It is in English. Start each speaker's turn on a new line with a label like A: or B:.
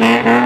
A: Mm-hmm.